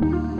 Bye.